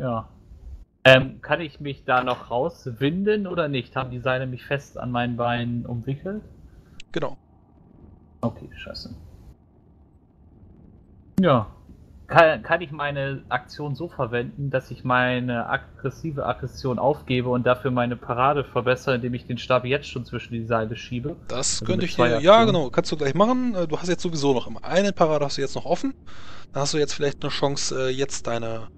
Ja. Ähm, kann ich mich da noch rauswinden oder nicht? Haben die Seile mich fest an meinen Beinen umwickelt? Genau. Okay, scheiße. Ja. Kann, kann ich meine Aktion so verwenden, dass ich meine aggressive Aggression aufgebe und dafür meine Parade verbessere, indem ich den Stab jetzt schon zwischen die Seile schiebe? Das Also könnte ich dir. Ja, genau. Kannst du gleich machen. Äh, Du hast jetzt sowieso noch immer eine Parade hast du jetzt noch offen. Dann hast du jetzt vielleicht eine Chance, äh, jetzt deine.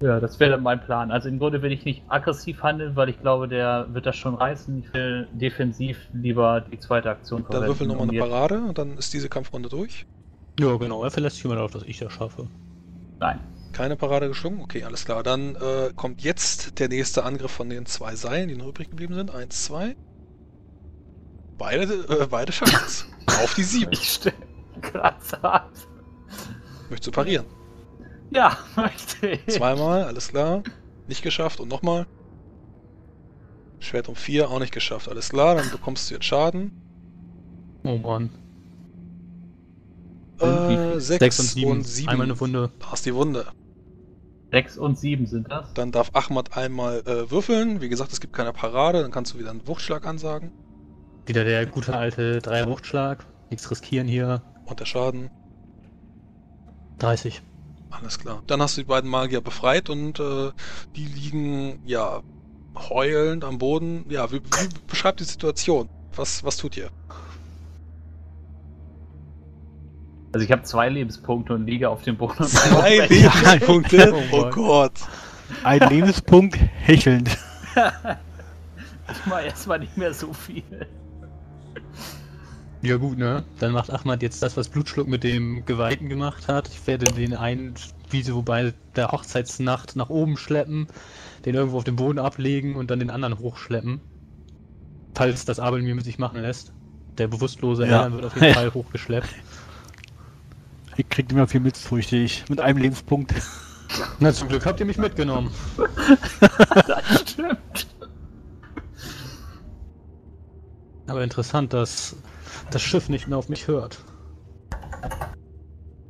Ja, das wäre dann mein Plan. Also im Grunde will ich nicht aggressiv handeln, weil ich glaube, der wird das schon reißen. Ich will defensiv lieber die zweite Aktion Dann würfel nochmal eine Parade und dann ist diese Kampfrunde durch. Ja, genau. Er verlässt sich immer darauf, dass ich das schaffe. Nein. Keine Parade geschwungen? Okay, alles klar. Dann äh, kommt jetzt der nächste Angriff von den zwei Seilen, die noch übrig geblieben sind. Eins, zwei. Beide, äh, beide schaffen es. Auf die sieben. Ich stelle gerade ab. Möchtest du parieren? Ja, möchte ich. Zweimal, alles klar. Nicht geschafft und nochmal. Schwert um vier, auch nicht geschafft. Alles klar, dann bekommst du jetzt Schaden. Oh Mann. Äh, viel? sechs, Sechs und sieben. und sieben. Einmal eine Wunde. Da ist die Wunde. Sechs und sieben sind das. Dann darf Ahmad einmal äh, würfeln. Wie gesagt, es gibt keine Parade. Dann kannst du wieder einen Wuchtschlag ansagen. Wieder der gute alte Dreier-Wuchtschlag. Nichts riskieren hier. Und der Schaden. 30. Alles klar. Dann hast du die beiden Magier befreit und äh, die liegen, ja, heulend am Boden. Ja, wie, wie beschreibt die Situation? Was, was tut ihr? Also ich habe zwei Lebenspunkte und liege auf dem Boden. und Zwei Lebenspunkte? Oh Oh. Gott. Ein Lebenspunkt hechelnd. Ich mache erstmal nicht mehr so viel. Ja gut, ne? Dann macht Ahmad jetzt das, was Blutschluck mit dem Geweihten gemacht hat. Ich werde den einen, wie so bei der Hochzeitsnacht, nach oben schleppen, den irgendwo auf dem Boden ablegen und dann den anderen hochschleppen. Falls das Abel mir mit sich machen lässt. Der bewusstlose Ja. Erlan wird auf jeden Fall hochgeschleppt. Ich krieg nicht mehr viel mit, fürchte ich. Mit einem Lebenspunkt. Na, zum Glück habt ihr mich mitgenommen. Das stimmt. Aber interessant, dass das Schiff nicht mehr auf mich hört.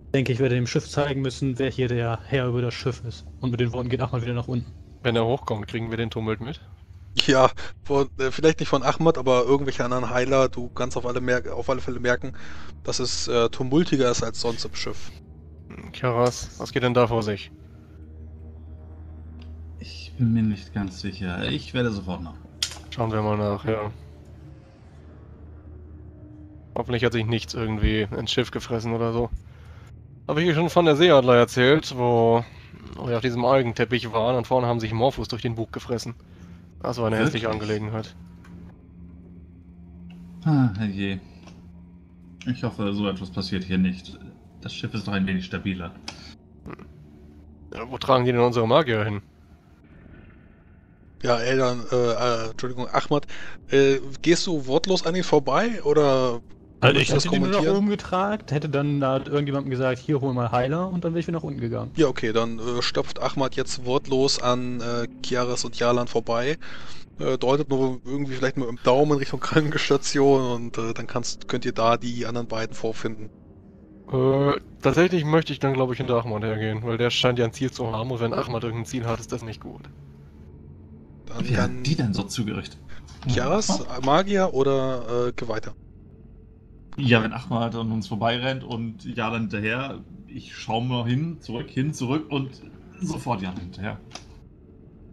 Ich denke, ich werde dem Schiff zeigen müssen, wer hier der Herr über das Schiff ist. Und mit den Worten geht Ahmad wieder nach unten. Wenn er hochkommt, kriegen wir den Tumult mit. Ja, von, äh, vielleicht nicht von Ahmad, aber irgendwelche anderen Heiler. Du kannst auf alle, mer auf alle Fälle merken, dass es äh, tumultiger ist als sonst im Schiff. Karas, was geht denn da vor sich? Ich bin mir nicht ganz sicher. Ich werde sofort nach. Schauen wir mal nach, ja. Hoffentlich hat sich nichts irgendwie ins Schiff gefressen oder so. Habe ich hier schon von der Seeadler erzählt, wo wir auf diesem Algenteppich waren und vorne haben sich Morphus durch den Bug gefressen. Das war eine hässliche Wirklich? Angelegenheit. Ah, je. Ich hoffe, so etwas passiert hier nicht. Das Schiff ist doch ein wenig stabiler. Ja, wo tragen die denn unsere Magier hin? Ja, Eldan, äh, äh, Entschuldigung, Ahmad, äh, gehst du wortlos an ihn vorbei oder Also Möchtest ich hätte den nur nach oben getragen, hätte dann da irgendjemandem gesagt, hier hol mal Heiler und dann wäre ich wieder nach unten gegangen. Ja, okay, dann äh, stopft Ahmad jetzt wortlos an äh, Kiaras und Jalan vorbei. Äh, deutet nur irgendwie vielleicht mit dem Daumen in Richtung Krankenstation und äh, dann kannst, könnt ihr da die anderen beiden vorfinden. Äh, tatsächlich möchte ich dann, glaube ich, hinter Ahmad hergehen, weil der scheint ja ein Ziel zu haben und wenn Ahmad irgendein Ziel hat, ist das nicht gut. Dann Wie hat die denn so zugerichtet? Kiaras, äh, Magier oder äh, Geweihter? Ja, wenn Ahmad an uns vorbeirennt und Jalan hinterher, ich schaue mal hin, zurück, hin, zurück und sofort Jalan hinterher.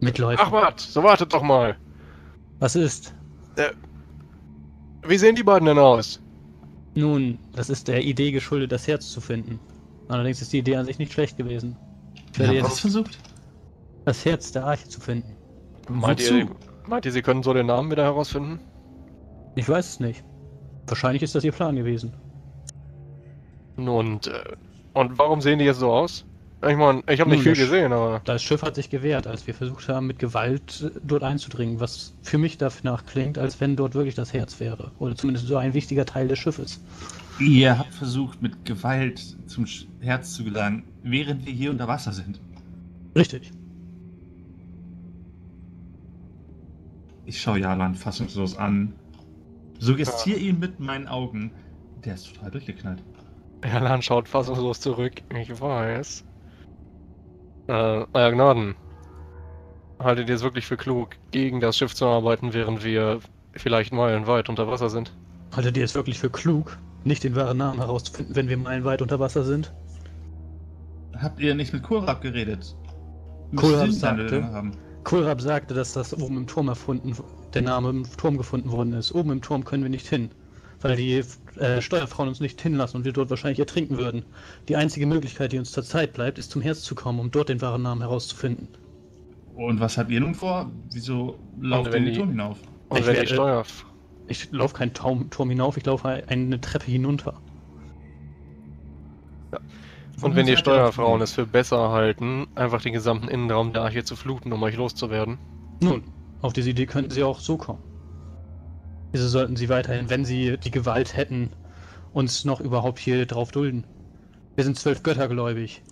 Mitläufer. Ahmad, so wartet doch mal! Was ist? Wie sehen die beiden denn aus? Nun, das ist der Idee geschuldet, das Herz zu finden. Allerdings ist die Idee an sich nicht schlecht gewesen. Werde Ja, was jetzt versucht? das Herz der Arche zu finden. Meint Wozu? ihr, meint ihr, sie können so den Namen wieder herausfinden? Ich weiß es nicht. Wahrscheinlich ist das ihr Plan gewesen. Und, äh, und warum sehen die jetzt so aus? Ich meine, ich habe nicht Nun, viel gesehen, aber. Das Schiff hat sich gewehrt, als wir versucht haben, mit Gewalt äh, dort einzudringen, was für mich danach klingt, als wenn dort wirklich das Herz wäre. Oder zumindest so ein wichtiger Teil des Schiffes. Ihr habt versucht, mit Gewalt zum Herz zu gelangen, während wir hier unter Wasser sind. Richtig. Ich schaue Jalan fassungslos an, suggestiere ihn mit meinen Augen. Der ist total durchgeknallt. Erlan schaut fassungslos zurück. Ich weiß. Äh, euer Gnaden. Haltet ihr es wirklich für klug, gegen das Schiff zu arbeiten, während wir vielleicht meilenweit unter Wasser sind? Haltet ihr es wirklich für klug, nicht den wahren Namen herauszufinden, wenn wir meilenweit unter Wasser sind? Habt ihr nicht mit Kohlrapp geredet? Seine sagte- sagte, dass das oben im Turm erfunden, der Name im Turm gefunden worden ist. Oben im Turm können wir nicht hin, weil die äh, Steuerfrauen uns nicht hinlassen und wir dort wahrscheinlich ertrinken würden. Die einzige Möglichkeit, die uns zurzeit bleibt, ist zum Herz zu kommen, um dort den wahren Namen herauszufinden. Und was habt ihr nun vor? Wieso lauft ihr den Turm hinauf? Und Ich wenn werde- die Steuer... Ich laufe keinen Turm, Turm hinauf, ich laufe eine Treppe hinunter. Und wenn die Steuerfrauen es für besser halten, einfach den gesamten Innenraum der Arche zu fluten, um euch loszuwerden. Nun, auf diese Idee könnten sie auch so kommen. Wieso sollten sie weiterhin, wenn sie die Gewalt hätten, uns noch überhaupt hier drauf dulden? Wir sind zwölf Götter gläubig.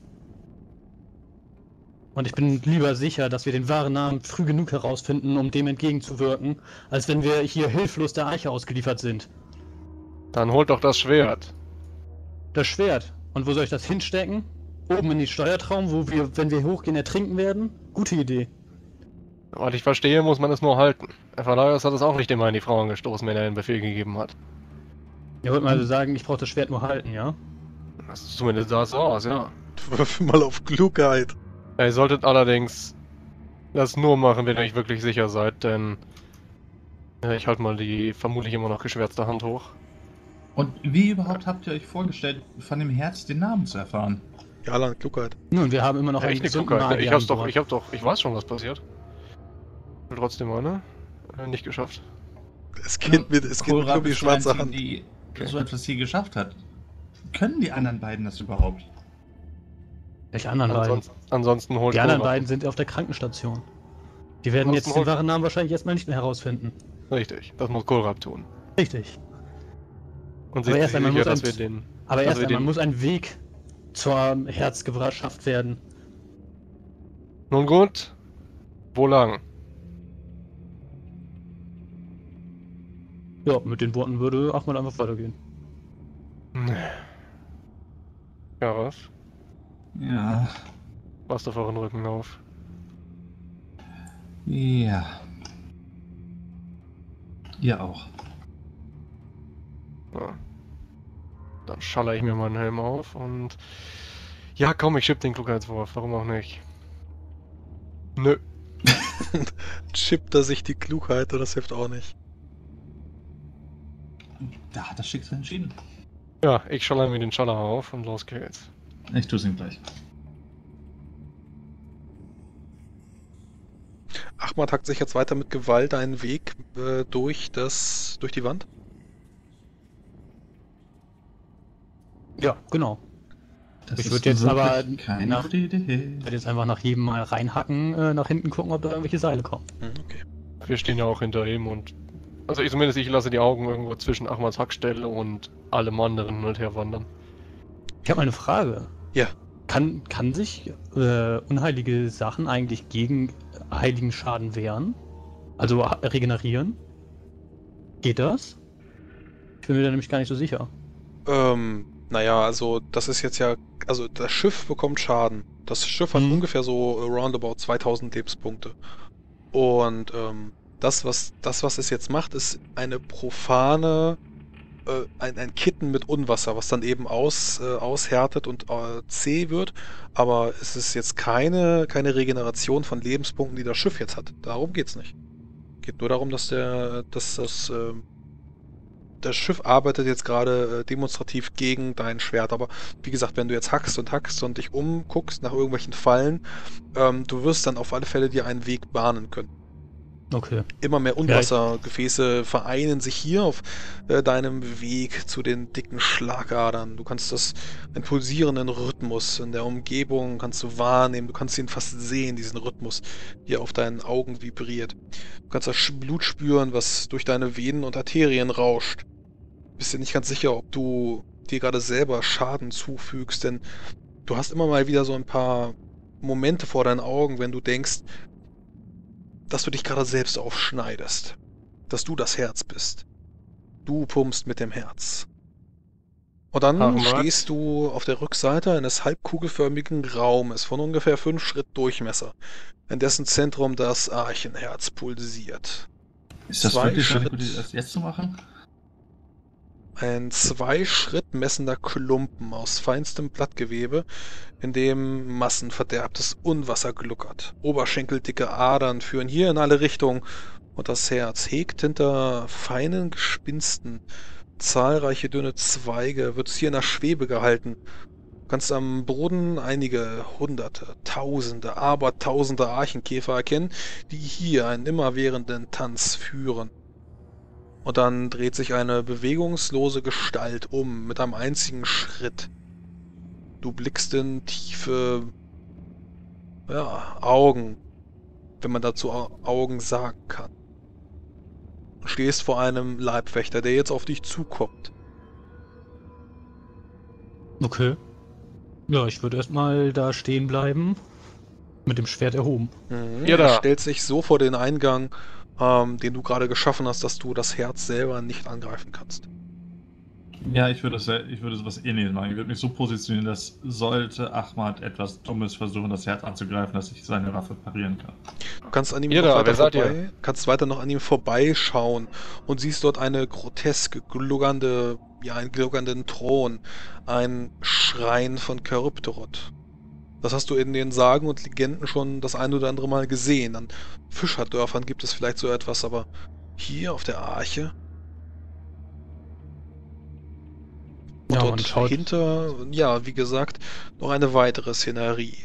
Und ich bin lieber sicher, dass wir den wahren Namen früh genug herausfinden, um dem entgegenzuwirken, als wenn wir hier hilflos der Eiche ausgeliefert sind. Dann holt doch das Schwert. Das Schwert. Und wo soll ich das hinstecken? Oben in die Steuertraum, wo wir, wenn wir hochgehen, ertrinken werden? Gute Idee. Soweit ich verstehe, muss man es nur halten. Ephalios hat es auch nicht immer in die Frauen gestoßen, wenn er den Befehl gegeben hat. Ihr wollt mal also sagen, ich brauche das Schwert nur halten, ja? Das ist zumindest sah es so aus, ja. Mal auf Klugheit. Ihr solltet allerdings das nur machen, wenn ihr euch wirklich sicher seid, denn äh, ich halte mal die vermutlich immer noch geschwärzte Hand hoch. Und wie überhaupt habt ihr euch vorgestellt, von dem Herz den Namen zu erfahren? Jalan, Klugheit. Nun, wir haben immer noch Ja, eine Klugheit. Ich hab's doch, ich hab doch, ich weiß schon, was passiert. Will trotzdem meine. Äh, nicht geschafft. Es geht mit, es geht mit Kohlrapp um die ist die schwarze Einzige, Hand. die Okay. so etwas hier geschafft hat. Können die anderen beiden das überhaupt? Welche anderen beiden? Ansonsten, ansonsten holt Die anderen Kohlrapp- beiden sind auf der Krankenstation. Die werden Ansonsten jetzt den wahren Namen wahrscheinlich erstmal nicht mehr herausfinden. Richtig, das muss Kohlrapp tun. Richtig. Und Aber erst einmal muss dass ein- wir den. Aber erst wir einmal muss ein Weg zur Herzgebraschaft werden. Nun gut. Wo lang? Ja, mit den Worten würde Achmed einfach weitergehen. Ja, was? Ja. Passt auf euren Rücken auf. Ja. Ihr auch. Ja. Dann schaller ich mir meinen Helm auf und. Ja, komm, ich schieb den Klugheitswurf. Warum auch nicht? Nö. Chippt er sich die Klugheit und das hilft auch nicht. Da hat das Schicksal entschieden. Ja, ich schaller mir den Schaller auf und los geht's. Ich tue es ihm gleich. Ahmad hackt sich jetzt weiter mit Gewalt einen Weg äh, durch das, durch die Wand. Ja, genau. Das Ich ist würd jetzt aber keine nach- werde jetzt einfach nach jedem Mal reinhacken, äh, nach hinten gucken, ob da irgendwelche Seile kommen. Hm, okay. Wir stehen ja auch hinter ihm und. Also ich zumindest ich lasse die Augen irgendwo zwischen Ahmads Hackstelle und allem anderen hin und her wandern. Ich habe mal eine Frage. Ja. Kann, kann sich äh, unheilige Sachen eigentlich gegen heiligen Schaden wehren? Also regenerieren? Geht das? Ich bin mir da nämlich gar nicht so sicher. Ähm, naja, also das ist jetzt ja, also das Schiff bekommt Schaden. Das Schiff hat Mhm. ungefähr so roundabout 2000 Lebenspunkte. Und ähm, das, was, das, was es jetzt macht, ist eine profane, äh, ein, ein Kitten mit Unwasser, was dann eben aus, äh, aushärtet und äh, zäh wird. Aber es ist jetzt keine, keine Regeneration von Lebenspunkten, die das Schiff jetzt hat. Darum geht's nicht. Geht nur darum, dass der, dass das, ähm, das Schiff arbeitet jetzt gerade äh, demonstrativ gegen dein Schwert. Aber wie gesagt, wenn du jetzt hackst und hackst und dich umguckst nach irgendwelchen Fallen, ähm, du wirst dann auf alle Fälle dir einen Weg bahnen können. Okay. Immer mehr Unwassergefäße vereinen sich hier auf äh, deinem Weg zu den dicken Schlagadern. Du kannst das, einen pulsierenden Rhythmus in der Umgebung kannst du wahrnehmen. Du kannst ihn fast sehen, diesen Rhythmus, der auf deinen Augen vibriert. Du kannst das Blut spüren, was durch deine Venen und Arterien rauscht. Bist dir nicht ganz sicher, ob du dir gerade selber Schaden zufügst, denn du hast immer mal wieder so ein paar Momente vor deinen Augen, wenn du denkst, dass du dich gerade selbst aufschneidest. Dass du das Herz bist. Du pumpst mit dem Herz. Und dann Ahmad. stehst du auf der Rückseite eines halbkugelförmigen Raumes von ungefähr fünf Schritt Durchmesser, in dessen Zentrum das Archenherz pulsiert. Ist das Zwei wirklich Schritt. gute Idee, das jetzt zu machen? Ein zwei Schritt messender Klumpen aus feinstem Blattgewebe, in dem massenverderbtes Unwasser gluckert. Oberschenkeldicke Adern führen hier in alle Richtungen und das Herz hegt hinter feinen Gespinsten. Zahlreiche dünne Zweige wird hier in der Schwebe gehalten. Du kannst am Boden einige hunderte, tausende, abertausende Archenkäfer erkennen, die hier einen immerwährenden Tanz führen. Und dann dreht sich eine bewegungslose Gestalt um mit einem einzigen Schritt. Du blickst in tiefe ja, Augen, wenn man dazu Au- Augen sagen kann. Du stehst vor einem Leibwächter, der jetzt auf dich zukommt. Okay. Ja, ich würde erstmal da stehen bleiben. Mit dem Schwert erhoben. Mhm. Er da. stellt sich so vor den Eingang, ähm, den du gerade geschaffen hast, dass du das Herz selber nicht angreifen kannst. Ja, ich würde, das, ich würde sowas ähnliches machen. Ich würde mich so positionieren, dass sollte Ahmad etwas Dummes versuchen, das Herz anzugreifen, dass ich seine Waffe parieren kann. Du kannst an ihm noch da, weiter vorbei, kannst weiter noch an ihm vorbeischauen und siehst dort eine groteske, gluckernde, ja, einen gluckernden Thron, ein Schrein von Charybdorot. Das hast du in den Sagen und Legenden schon das ein oder andere Mal gesehen. An Fischerdörfern gibt es vielleicht so etwas, aber hier auf der Arche und Ja, dort schaut- hinter, ja, wie gesagt, noch eine weitere Szenerie.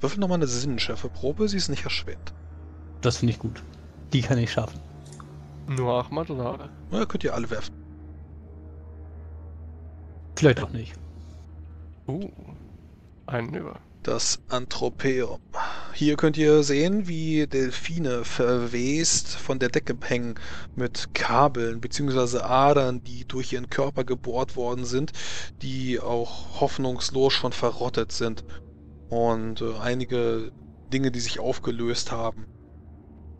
Würfel nochmal eine Sinnenschärfe-Probe, sie ist nicht erschwert. Das finde ich gut. Die kann ich schaffen. Nur Ahmad oder? Ja, könnt ihr alle werfen. Vielleicht auch nicht. Uh. Einen über. Das Anthropeum. Hier könnt ihr sehen, wie Delfine verwest von der Decke hängen mit Kabeln bzw. Adern, die durch ihren Körper gebohrt worden sind, die auch hoffnungslos schon verrottet sind. Und äh, einige Dinge, die sich aufgelöst haben.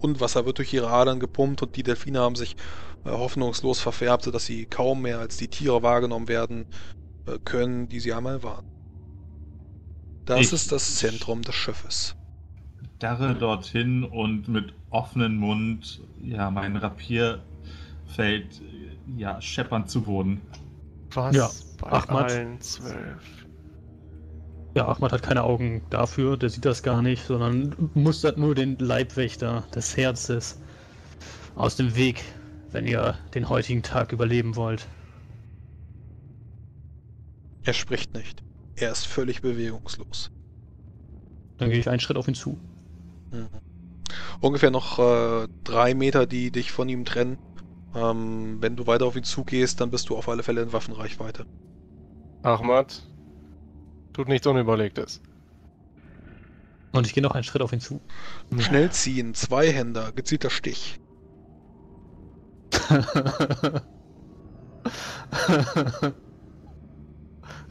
Unwasser wird durch ihre Adern gepumpt und die Delfine haben sich äh, hoffnungslos verfärbt, sodass sie kaum mehr als die Tiere wahrgenommen werden äh, können, die sie einmal waren. Das Ich- ist das Zentrum des Schiffes. Darre dorthin und mit offenem Mund, ja, mein Rapier fällt, ja, scheppernd zu Boden. Was? Ja, Bei Ahmad. Ja, Ahmad hat keine Augen dafür, der sieht das gar nicht, sondern mustert nur den Leibwächter des Herzes aus dem Weg, wenn ihr den heutigen Tag überleben wollt. Er spricht nicht. Er ist völlig bewegungslos. Dann gehe ich einen Schritt auf ihn zu. Mhm. Ungefähr noch äh, drei Meter, die dich von ihm trennen. Ähm, wenn du weiter auf ihn zugehst, dann bist du auf alle Fälle in Waffenreichweite. Ahmad. Tut nichts Unüberlegtes. Und ich gehe noch einen Schritt auf ihn zu. Schnell ziehen, Zweihänder, gezielter Stich.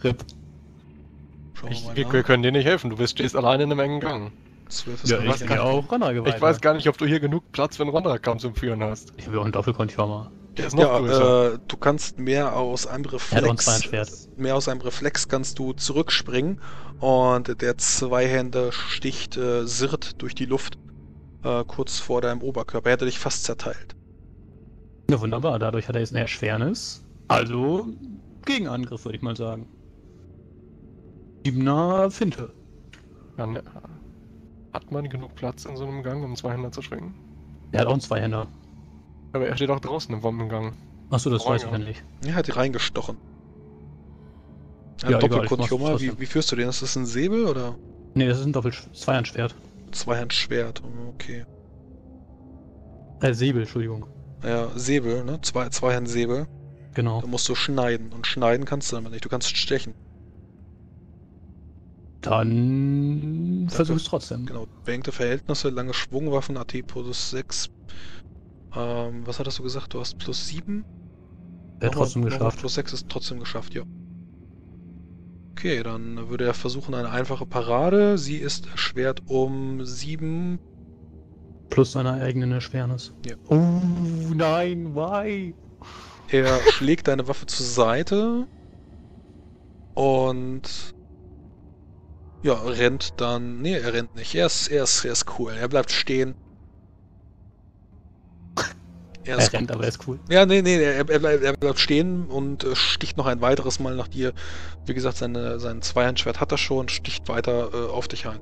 Rip. Ich, wir wir, können dir nicht helfen, du bist, stehst alleine in einem engen Gang. Ist Ja, ich gehe auch Runner geweiht. Ich weiß gar nicht, ob du hier genug Platz für einen Wanderkampf zum Führen hast. Ich habe auch einen Doppelkontiormer. Der ist noch größer. Ja, äh, du kannst mehr aus einem ein Reflex. Zweihandschwert. Mehr aus einem Reflex kannst du zurückspringen und der Zweihänder sticht äh, Sirt durch die Luft äh, kurz vor deinem Oberkörper. Er hätte dich fast zerteilt. Ja, wunderbar. Dadurch hat er jetzt eine Erschwernis. Also Gegenangriff, würde ich mal sagen. Siebener Finte. Dann, äh, hat man genug Platz in so einem Gang, um zwei Händer zu schwingen? Er hat auch einen Zweihänder. Aber er steht auch draußen im Bombengang. Achso, das Oh, weiß ich ja nicht. Er hat reingestochen. Ein Ja, Doppelkontioma, wie, wie führst du den? Ist das ein Säbel oder Nee, das ist ein Doppel Zweihandschwert. Zweihandschwert? Okay. Äh, Säbel, Entschuldigung. Ja, Säbel, ne? Zwei, Zweihandsäbel. Genau. Da musst du schneiden. Und schneiden kannst du aber nicht. Du kannst stechen. Dann versuch's trotzdem. Genau. Beengte Verhältnisse, lange Schwungwaffen, AT plus 6. Ähm, was hattest du gesagt? Du hast plus 7? Er hat trotzdem geschafft. Plus 6 ist trotzdem geschafft, ja. Okay, dann würde er versuchen eine einfache Parade. Sie ist erschwert um 7. Plus seine eigene Erschwernis. Ja. Oh nein, why? Er schlägt deine Waffe zur Seite und ja, rennt dann. Nee, er rennt nicht. Er ist, er ist, er ist cool. Er bleibt stehen. Er, er rennt, aber er ist cool. Ja, nee, nee, er, er, bleibt, er bleibt stehen und äh, sticht noch ein weiteres Mal nach dir. Wie gesagt, seine, sein Zweihandschwert hat er schon, sticht weiter äh, auf dich ein.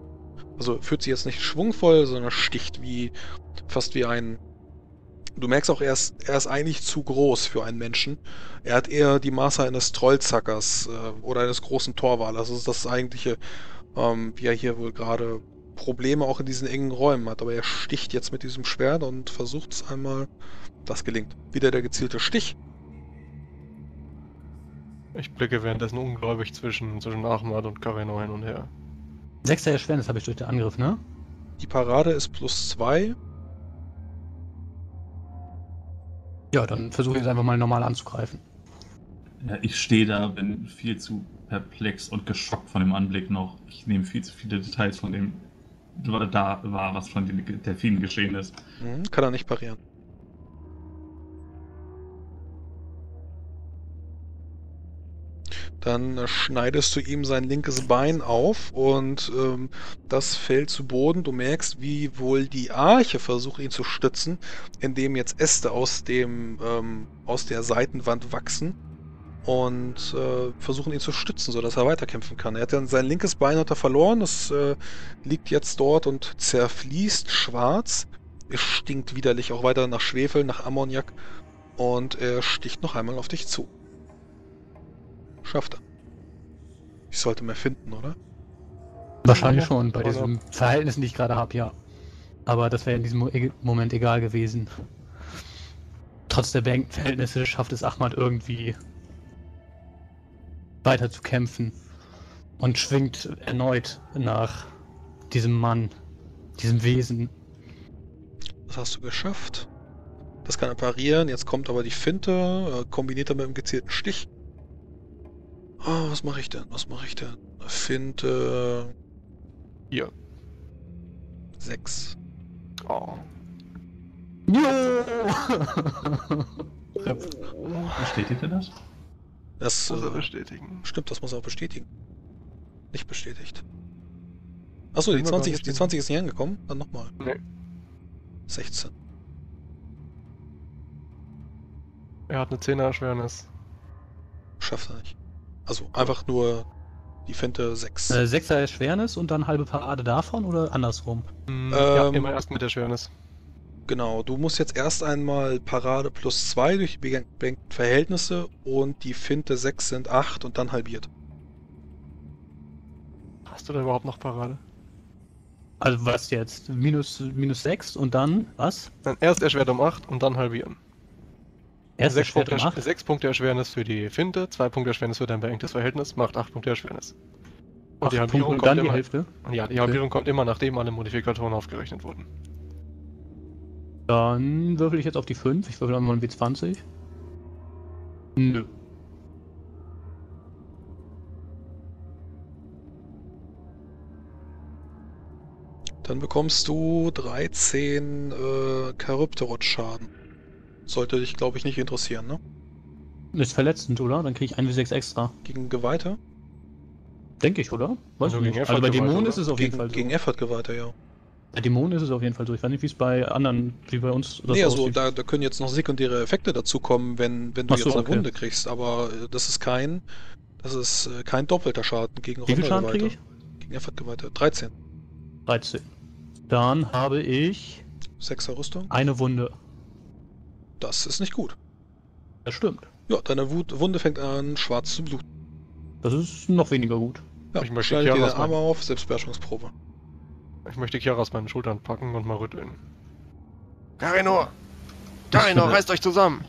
Also führt sie jetzt nicht schwungvoll, sondern sticht wie fast wie ein. Du merkst auch, er ist, er ist eigentlich zu groß für einen Menschen. Er hat eher die Maße eines Trollzackers äh, oder eines großen Torwalers. Das ist das eigentliche, ähm, wie er hier wohl gerade Probleme auch in diesen engen Räumen hat. Aber er sticht jetzt mit diesem Schwert und versucht es einmal. Das gelingt. Wieder der gezielte Stich. Ich blicke währenddessen ungläubig zwischen, zwischen Ahmad und Kareno hin und her. Sechster Erschwernis habe ich durch den Angriff, ne? Die Parade ist plus zwei. Ja, dann versuche ich jetzt einfach mal normal anzugreifen. Ja, ich stehe da, bin viel zu perplex und geschockt von dem Anblick noch. Ich nehme viel zu viele Details von dem da war, was von den Delfinen geschehen ist. Mhm, kann er nicht parieren. Dann schneidest du ihm sein linkes Bein auf und ähm, das fällt zu Boden. Du merkst, wie wohl die Arche versucht, ihn zu stützen, indem jetzt Äste aus dem ähm, aus der Seitenwand wachsen und äh, versuchen ihn zu stützen, sodass er weiterkämpfen kann. Er hat dann sein linkes Bein hat er verloren, es äh, liegt jetzt dort und zerfließt schwarz. Es stinkt widerlich auch weiter nach Schwefel, nach Ammoniak und er sticht noch einmal auf dich zu. Schafft er. Ich sollte mehr finden, oder? Wahrscheinlich schon, bei diesen Verhältnissen, die ich gerade habe, ja. Aber das wäre in diesem Moment egal gewesen. Trotz der Verhältnisse schafft es Ahmad irgendwie weiter zu kämpfen und schwingt erneut nach diesem Mann, diesem Wesen. Das hast du geschafft. Das kann er parieren. Jetzt kommt aber die Finte, äh, kombiniert er mit einem gezielten Stich. Oh, was mache ich denn? Was mache ich denn? Finte. Hier. Sechs. Oh. Bestätigt ihr das? Das Muss er äh, bestätigen. stimmt, das muss er auch bestätigen. Nicht bestätigt. Achso, die Immer gar 20, nicht ist, die hin. 20 ist nicht angekommen. Dann nochmal. Nee. 16. Er hat eine 10er Erschwernis. Schafft er nicht. Also einfach nur die Finte 6. Äh, Sechser Erschwernis und dann halbe Parade davon oder andersrum? Hm, ja, Ähm, immer erst mit Erschwernis. Genau, du musst jetzt erst einmal Parade plus 2 durch die beengten Verhältnisse und die Finte 6 sind 8 und dann halbiert. Hast du da überhaupt noch Parade? Also was jetzt? Minus, minus 6 und dann was? Dann erst erschwert um 8 und dann halbieren. Erst Sechs Schwert Punkte, um 8? 6 Punkte Erschwernis für die Finte, 2 Punkte Erschwernis für dein beengtes Verhältnis, macht 8 Punkte Erschwernis. Und die Acht Punkte Halbierung und kommt dann die immer, Hälfte? ja, die Halbierung kommt immer, nachdem alle Modifikatoren aufgerechnet wurden. Dann würfel ich jetzt auf die 5. Ich würfel einmal ein W20. Nö. Dann bekommst du 13 äh, Charybdorot-Schaden. Sollte dich, glaube ich, nicht interessieren, ne? Ist verletzend, oder? Dann kriege ich 1 W6 extra. Gegen Geweihte? Denke ich, oder? Weiß Also ich gegen nicht. Effort Also bei Dämonen ist es auf jeden Gegen, Fall so. gegen Effort-Geweihte, ja. Bei Dämonen ist es auf jeden Fall so. Ich weiß nicht, wie es bei anderen, wie bei uns das nee, also aussieht. da, da können jetzt noch sekundäre Effekte dazukommen, wenn, wenn du Ach so, jetzt eine okay. Wunde kriegst, aber äh, das ist kein, das ist äh, kein doppelter Schaden gegen Wie viel Schaden kriege ich? Gegen Effort-Geweihte. 13. 13. Dann habe ich 6er Rüstung. eine Wunde. Das ist nicht gut. Das stimmt. Ja, deine Wut, Wunde fängt an, schwarz zu bluten. Das ist noch weniger gut. Ja, Ich möchte dir Chiaras den Arm mein- auf, Selbstbeherrschungsprobe. Ich möchte Chiara aus meinen Schultern packen und mal rütteln. Karinor! Karinor, reißt euch zusammen!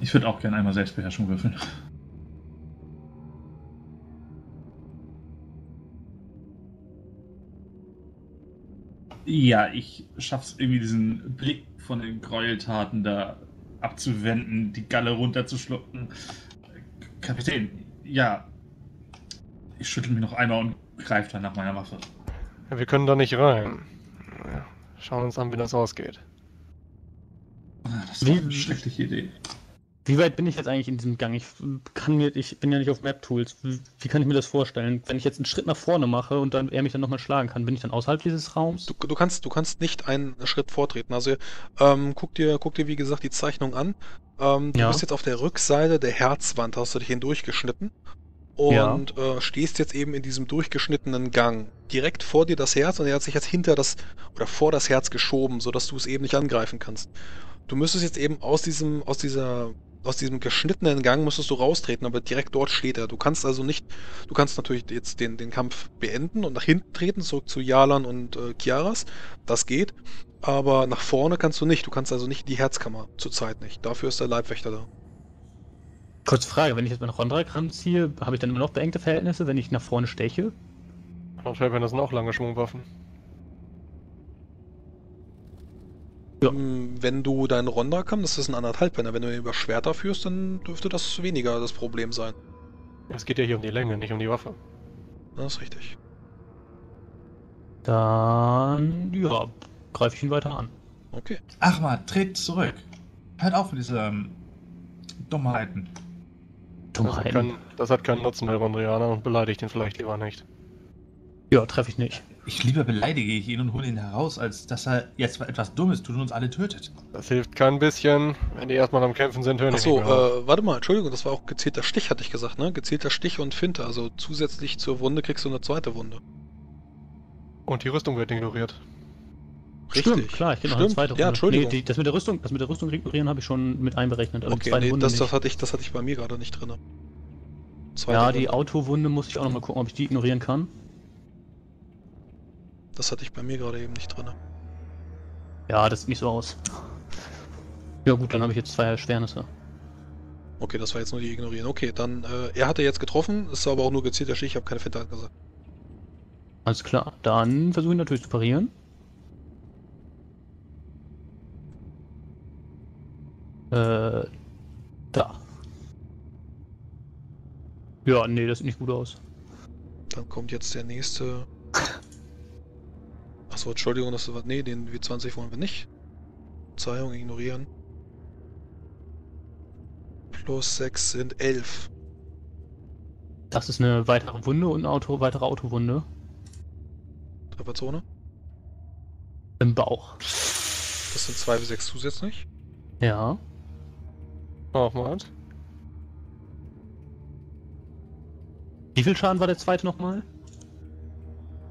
Ich würde auch gerne einmal Selbstbeherrschung würfeln. Ja, ich schaff's irgendwie diesen Blick von den Gräueltaten da abzuwenden, die Galle runterzuschlucken. Kapitän, ja. Ich schüttel mich noch einmal und greife dann nach meiner Waffe. Wir können da nicht rein. Ja, schauen uns an, wie das ausgeht. Ah, Das Wie- war eine schreckliche Idee. Wie weit bin ich jetzt eigentlich in diesem Gang? Ich kann mir, ich bin ja nicht auf Map-Tools. Wie, wie kann ich mir das vorstellen? Wenn ich jetzt einen Schritt nach vorne mache und dann er mich dann nochmal schlagen kann, bin ich dann außerhalb dieses Raums? Du, du, kannst, du kannst nicht einen Schritt vortreten. Also ähm, guck, dir, guck dir, wie gesagt, die Zeichnung an. Ähm, du Ja. bist jetzt auf der Rückseite der Herzwand, hast du dich hindurchgeschnitten. Und äh, stehst jetzt eben in diesem durchgeschnittenen Gang. Direkt vor dir das Herz und er hat sich jetzt hinter das oder vor das Herz geschoben, sodass du es eben nicht angreifen kannst. Du müsstest jetzt eben aus diesem, aus dieser, aus diesem geschnittenen Gang müsstest du raustreten, aber direkt dort steht er. Du kannst also nicht, du kannst natürlich jetzt den, den Kampf beenden und nach hinten treten, zurück zu Jalan und äh, Kiaras. Das geht. Aber nach vorne kannst du nicht. Du kannst also nicht in die Herzkammer. Zurzeit nicht. Dafür ist der Leibwächter da. Kurze Frage, wenn ich jetzt meinen Rondrak ranziehe, habe ich dann immer noch beengte Verhältnisse, wenn ich nach vorne steche? Und das sind auch lange Schwungwaffen. Ja. Ähm, Wenn du deinen Rondrakam, das ist ein anderthalb, wenn du ihn über Schwerter führst, dann dürfte das weniger das Problem sein. Es geht ja hier um die Länge, nicht um die Waffe. Das ist richtig. Dann, ja, greife ich ihn weiter an. Okay. Ahmad, tritt zurück. Hört auf mit diesen ähm, Dummheiten. Das hat, keinen, das hat keinen Nutzen, Herr Rondrianer, und beleidigt ihn vielleicht lieber nicht. Ja, treffe ich nicht. Ich lieber beleidige ich ihn und hole ihn heraus, als dass er jetzt etwas Dummes tut und uns alle tötet. Das hilft kein bisschen. Wenn die erstmal am Kämpfen sind, hören die Achso, äh, warte mal, Entschuldigung, das war auch gezielter Stich, hatte ich gesagt, ne? Gezielter Stich und Finte. Also zusätzlich zur Wunde kriegst du eine zweite Wunde. Und die Rüstung wird ignoriert. Stimmt, klar, ich gehe noch eine Stimmt. zweite Runde. Ja, Entschuldigung. Nee, die, das mit der Rüstung, das mit der Rüstung ignorieren habe ich schon mit einberechnet. die okay, zweite nee, Wunde das, nicht. das, hatte ich, das hatte ich bei mir gerade nicht drin. ja, die Autowunde muss ich auch noch mal gucken, ob ich die ignorieren kann. Das hatte ich bei mir gerade eben nicht drin. Ja, das sieht nicht so aus. Ja gut, dann habe ich jetzt zwei Erschwernisse. Okay, das war jetzt nur die ignorieren. Okay, dann, äh, er hatte jetzt getroffen, ist aber auch nur gezielter Stich, ich habe keine Finte angesagt. Alles klar, dann versuche ich natürlich zu parieren. Äh, da. Ja, nee, das sieht nicht gut aus. Dann kommt jetzt der nächste. Achso, Entschuldigung, das war. Nee, den W20 wollen wir nicht. Verzeihung, ignorieren. Plus 6 sind 11. Das ist eine weitere Wunde und eine Auto, weitere Autowunde Trefferzone. im Bauch. Das sind 2 bis 6 zusätzlich. Ja. Ahmad. Wie viel Schaden war der zweite nochmal?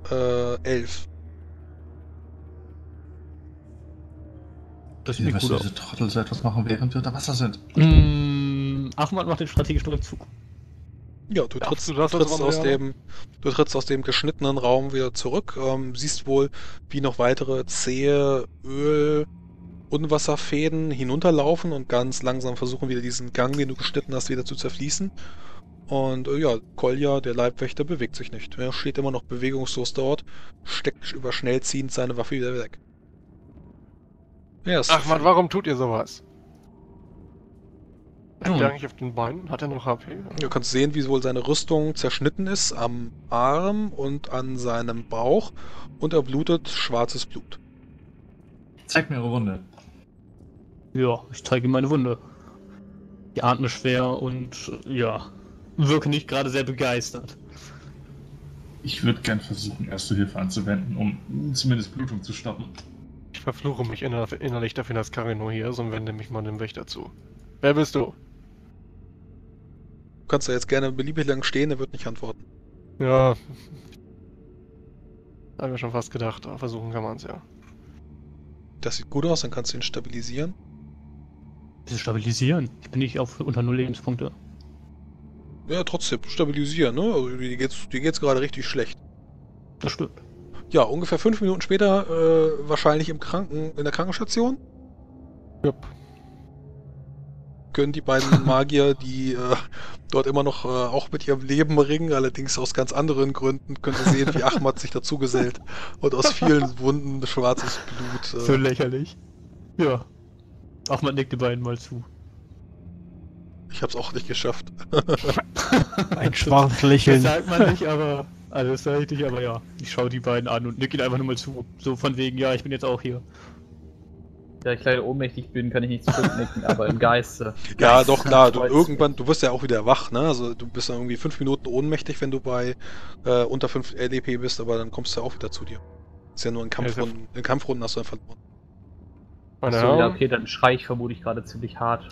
Äh, 11. Das sieht gut du aus. diese Trottel so etwas machen, während wir unter Wasser sind? Mm, Achmad macht den strategischen Rückzug. Ja, du trittst, du du trittst aus Rondrianer? dem, du trittst aus dem geschnittenen Raum wieder zurück, ähm, siehst wohl, wie noch weitere zähe Öl, Unwasserfäden hinunterlaufen und ganz langsam versuchen wieder diesen Gang, den du geschnitten hast, wieder zu zerfließen. Und äh, ja, Kolja, der Leibwächter, bewegt sich nicht. Er steht immer noch bewegungslos dort, steckt über schnell ziehend seine Waffe wieder weg. Ja, ist Ahmad, warum tut ihr sowas? Liegt Nun. er eigentlich auf den Beinen? Hat er noch HP? Du kannst sehen, wie wohl seine Rüstung zerschnitten ist am Arm und an seinem Bauch und er blutet schwarzes Blut. Zeig mir eure Wunde. Ja, ich zeige ihm meine Wunde. Ich atme schwer und ja, wirke nicht gerade sehr begeistert. Ich würde gern versuchen, Erste Hilfe anzuwenden, um zumindest Blutung zu stoppen. Ich verfluche mich inner innerlich dafür, dass Karino hier ist und wende mich mal dem Wächter zu. Wer bist du? Du kannst da jetzt gerne beliebig lang stehen, er wird nicht antworten. Ja. Hab mir schon fast gedacht, aber versuchen kann man es ja. Das sieht gut aus, dann kannst du ihn stabilisieren. Wieso stabilisieren? Ich bin nicht auf unter null Lebenspunkte. Ja, trotzdem, stabilisieren, ne? Also dir geht's, dir geht's gerade richtig schlecht. Das stimmt. Ja, ungefähr fünf Minuten später, äh, wahrscheinlich im Kranken, in der Krankenstation, Jupp. können die beiden Magier, die äh, dort immer noch äh, auch mit ihrem Leben ringen, allerdings aus ganz anderen Gründen, können sie sehen, wie Ahmad sich dazu gesellt und aus vielen Wunden schwarzes Blut. So Äh, lächerlich. Ja. Achmad nickt die beiden mal zu. ich hab's auch nicht geschafft. Ein schwaches Das Lächeln. sagt man nicht, aber. Also das sage ich nicht, aber ja. Ich schaue die beiden an und nick ihnen einfach nur mal zu. So von wegen, ja, ich bin jetzt auch hier. Da ich leider ohnmächtig bin, kann ich nicht zurücknicken, aber im Geiste. Ja, Geist- doch, klar. Du, irgendwann, du wirst ja auch wieder wach, ne? Also du bist dann irgendwie fünf Minuten ohnmächtig, wenn du bei äh, unter 5 LEP bist, aber dann kommst du ja auch wieder zu dir. Ist ja nur in Kampfrunden. In Kampfrunden hast du dann verloren. Meine So, ja, okay, dann schrei ich vermutlich gerade ziemlich hart.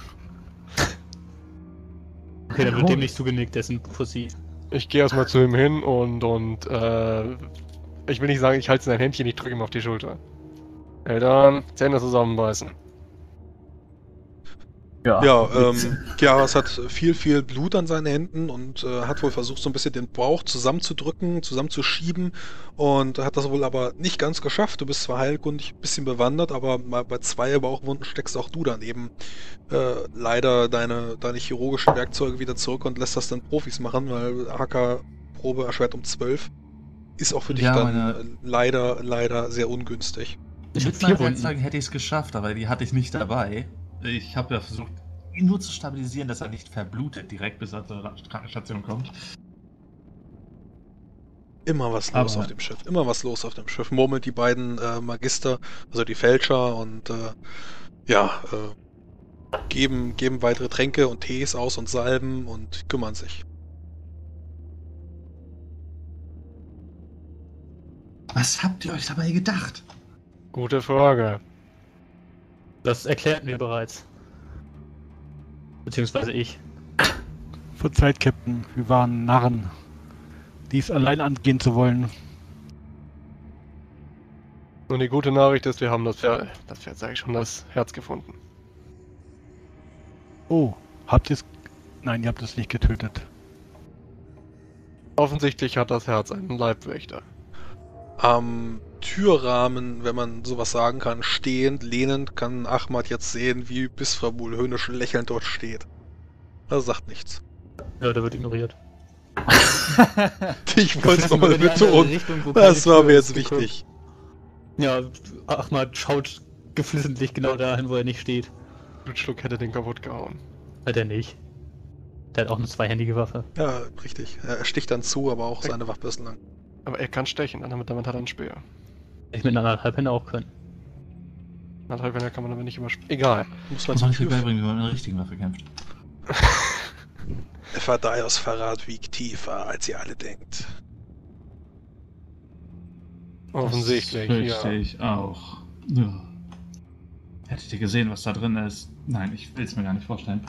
Okay, dann wird dem nicht zugenickt, dessen Pussy. ich gehe erstmal zu ihm hin und, und äh, ich will nicht sagen, ich halte sein Händchen, ich drücke ihm auf die Schulter. Eltern, Zähne zusammenbeißen. Ja, ähm, Kiaras hat viel, viel Blut an seinen Händen und äh, hat wohl versucht, so ein bisschen den Bauch zusammenzudrücken, zusammenzuschieben und hat das wohl aber nicht ganz geschafft. Du bist zwar heilkundig ein bisschen bewandert, aber mal bei zwei Bauchwunden steckst auch du dann eben äh, leider deine, deine chirurgischen Werkzeuge wieder zurück und lässt das dann Profis machen, weil AK-Probe erschwert um 12 ist auch für dich Ja, dann meine- äh, leider, leider sehr ungünstig. Ich Wunden. Werkzeugen hätte ich es geschafft, aber die hatte ich nicht dabei. Ich habe ja versucht, ihn nur zu stabilisieren, dass er nicht verblutet, direkt bis er zur Ra- Krankenstation kommt. Immer was los Aber- auf dem Schiff. Immer was los auf dem Schiff. Murmelt die beiden äh, Magister, also die Fälscher und äh, ja, äh, geben, geben weitere Tränke und Tees aus und Salben und kümmern sich. Was habt ihr euch dabei gedacht? Gute Frage. Das erklärten wir bereits. Beziehungsweise ich. Verzeiht, Captain. Wir waren Narren. Dies allein angehen zu wollen. Und die gute Nachricht ist, wir haben das Pferd, das Pferd sage ich schon, das Herz gefunden. Oh, habt ihr es... Nein, ihr habt es nicht getötet. Offensichtlich hat das Herz einen Leibwächter. Am Türrahmen, wenn man sowas sagen kann, stehend, lehnend, kann Ahmad jetzt sehen, wie Bisfabul höhnisch lächelnd dort steht. Er sagt nichts. Ja, der wird ignoriert. Ich wollte es nochmal betonen. Das war mir jetzt geguckt. wichtig. Ja, Ahmad schaut geflissentlich genau dahin, wo er nicht steht. Blutschluck hätte den kaputt gehauen. Hat er nicht. Der hat auch eine zweihändige Waffe. Ja, richtig. Er sticht dann zu, aber auch seine Waffe ist lang. Aber er kann stechen, damit, damit hat er einen Speer. Ich mit einer anderthalb Hände auch können. Anderthalb Hände kann man aber nicht überspielen. Egal. Muss Ich man euch Tür beibringen, wie man mit einer richtigen Waffe kämpft. Ephadaios Verrat wiegt tiefer, als ihr alle denkt. Offensichtlich, Das ja. ich auch. Ja. Hättet ihr gesehen, was da drin ist? Nein, ich will es mir gar nicht vorstellen.